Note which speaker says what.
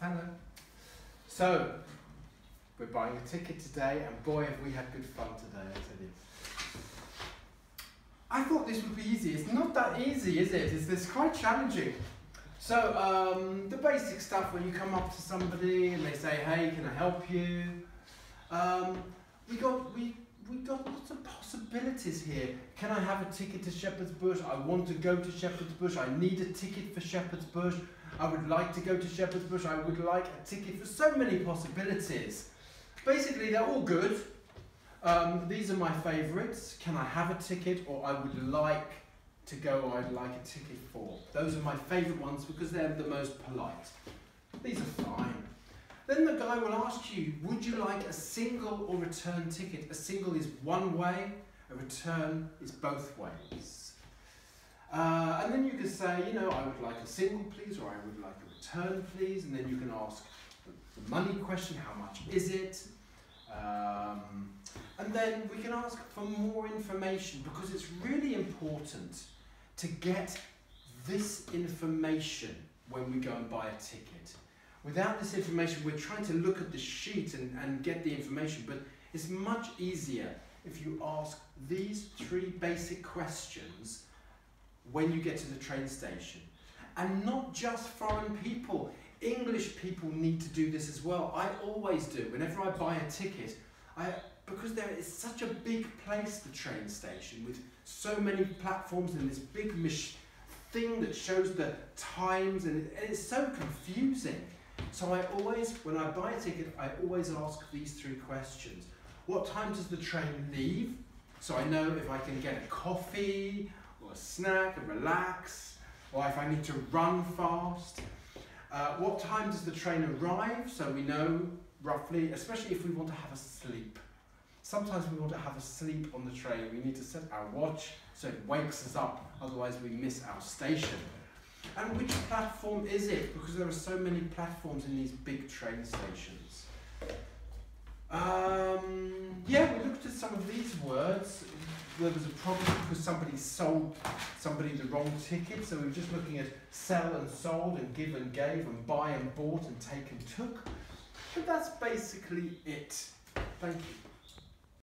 Speaker 1: Hello. So, we're buying a ticket today, and boy, have we had good fun today, I tell you. I thought this would be easy. It's not that easy, is it? It's, it's quite challenging. So, um, the basic stuff when you come up to somebody and they say, hey, can I help you? Um, we got, we, we got lots of possibilities here. Can I have a ticket to Shepherd's Bush? I want to go to Shepherd's Bush. I need a ticket for Shepherd's Bush. I would like to go to Shepherd's Bush. I would like a ticket for so many possibilities. Basically, they're all good. Um, these are my favourites. Can I have a ticket or I would like to go or I'd like a ticket for. Those are my favourite ones because they're the most polite. These are fine. Then the guy will ask you, would you like a single or return ticket? A single is one way, a return is both ways. Uh, and then you can say, you know, I would like a single please, or I would like a return please, and then you can ask the, the money question, how much is it? Um, and then we can ask for more information because it's really important to get this information when we go and buy a ticket. Without this information, we're trying to look at the sheet and, and get the information, but it's much easier if you ask these three basic questions when you get to the train station. And not just foreign people, English people need to do this as well. I always do. Whenever I buy a ticket, I, because there is such a big place, the train station, with so many platforms and this big thing that shows the times, and, it, and it's so confusing. So I always, when I buy a ticket, I always ask these three questions. What time does the train leave? So I know if I can get a coffee a snack and relax, or if I need to run fast. Uh, what time does the train arrive? So we know roughly, especially if we want to have a sleep. Sometimes we want to have a sleep on the train. We need to set our watch so it wakes us up, otherwise we miss our station. And which platform is it? Because there are so many platforms in these big train stations. Um, yeah, we looked at some of these words. There was a problem because somebody sold somebody the wrong ticket. So we were just looking at sell and sold and give and gave and buy and bought and take and took. But that's basically it. Thank you.